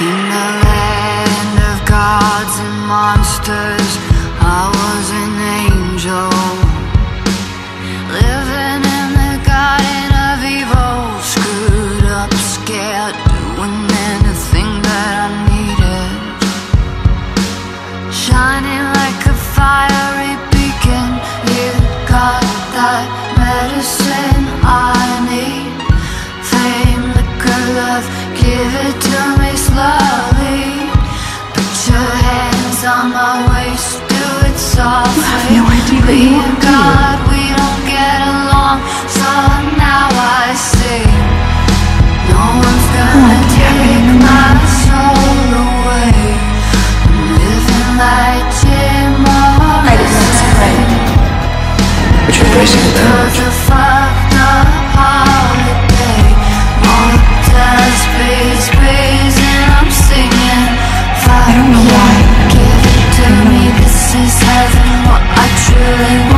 In the land of gods and monsters. I was an angel Living in the garden of evil. Screwed up, scared Doing anything that I needed. Shining like a fiery beacon. You got that medicine I need. Fame, liquor, love Give it to me your hands on my waist, do it softly. have no idea We you are, and do you? God, we don't get along, so now I see. No one's gonna Oh, take my soul away. I'm living like Jim I did not say right. Morrison. You're time